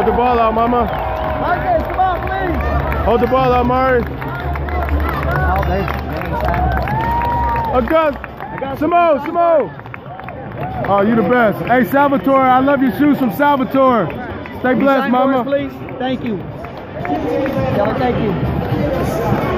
Hold the ball out, mama. Marcus, come on, please. Hold the ball out, Mari. Oh, they, they Samo, Samo. Oh, you the best. Hey, Salvatore, I love your shoes from Salvatore. Stay blessed, mama. please. Thank you. Thank you.